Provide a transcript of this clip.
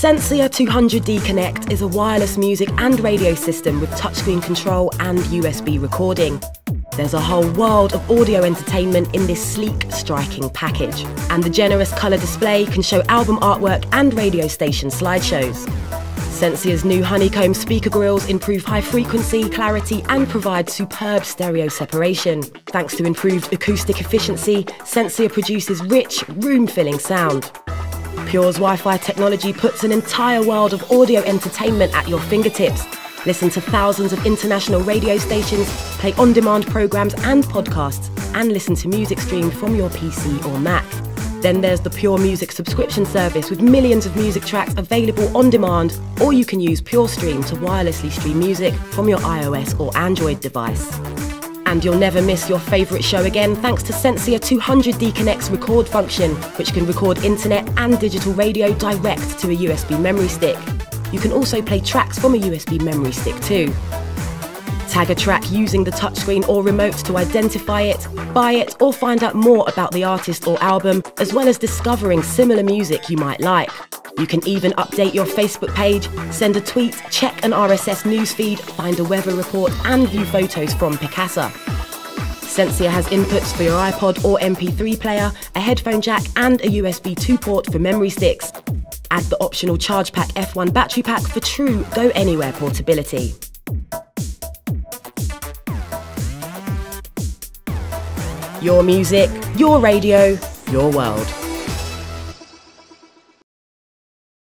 Sensia 200D Connect is a wireless music and radio system with touchscreen control and USB recording. There's a whole world of audio entertainment in this sleek, striking package. And the generous colour display can show album artwork and radio station slideshows. Sensia's new honeycomb speaker grills improve high frequency, clarity, and provide superb stereo separation. Thanks to improved acoustic efficiency, Sensia produces rich, room filling sound. Pure's Wi Fi technology puts an entire world of audio entertainment at your fingertips. Listen to thousands of international radio stations, play on demand programs and podcasts, and listen to music streamed from your PC or Mac. Then there's the Pure Music subscription service with millions of music tracks available on demand, or you can use Pure Stream to wirelessly stream music from your iOS or Android device. And you'll never miss your favourite show again thanks to Sensia 200D Connect's record function, which can record internet and digital radio direct to a USB memory stick. You can also play tracks from a USB memory stick too. Tag a track using the touchscreen or remote to identify it, buy it, or find out more about the artist or album, as well as discovering similar music you might like. You can even update your Facebook page, send a tweet, check an RSS newsfeed, find a weather report, and view photos from Picasa. Sensia has inputs for your iPod or MP3 player, a headphone jack, and a USB 2 port for memory sticks. Add the optional Charge Pack F1 battery pack for true go anywhere portability. Your music, your radio, your world.